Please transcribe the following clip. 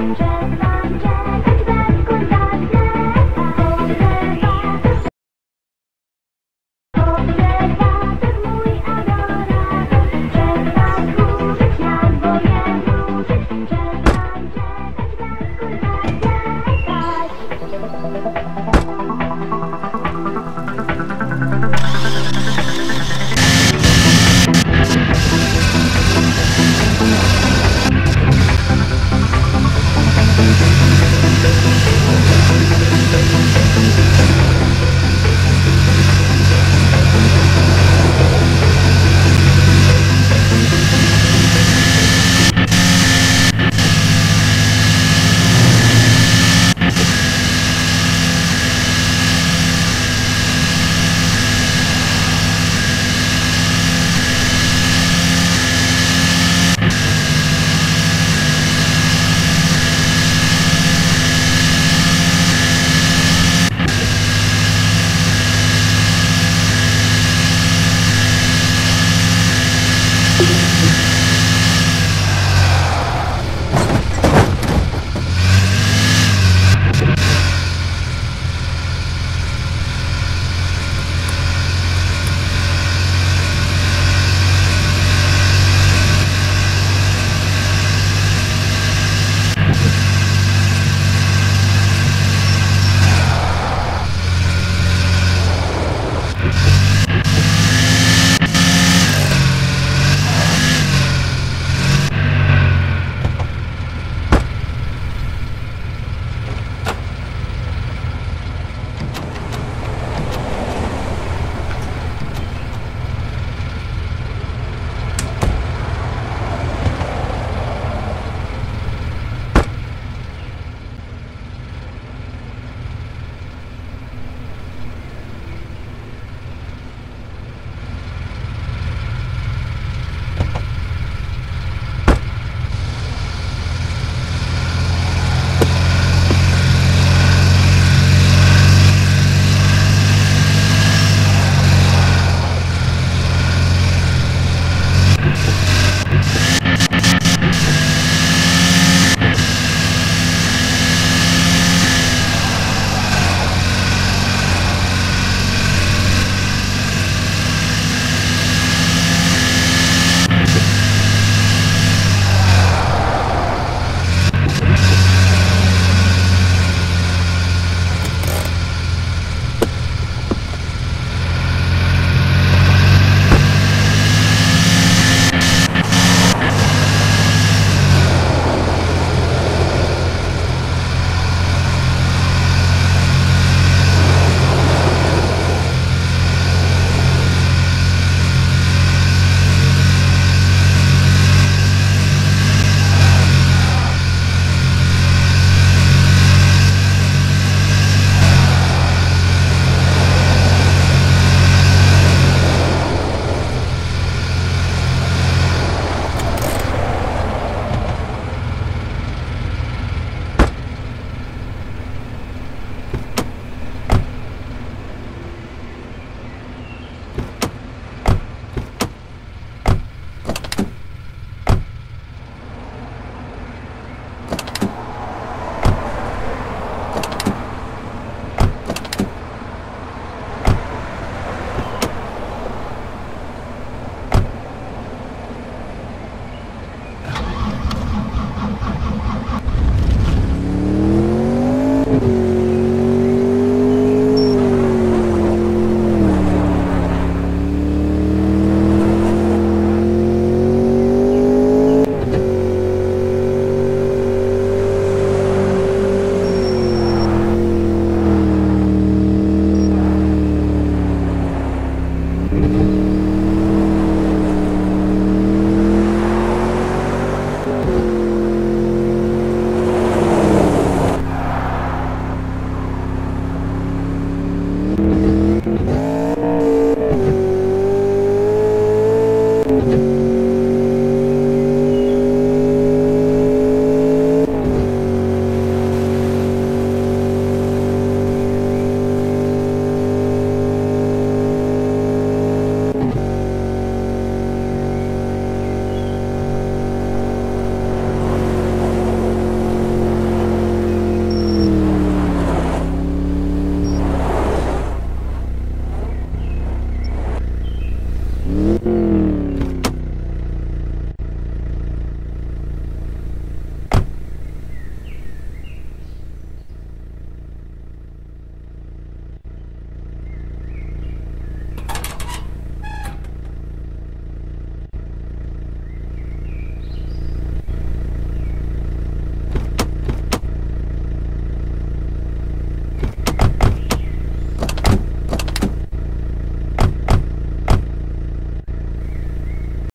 John.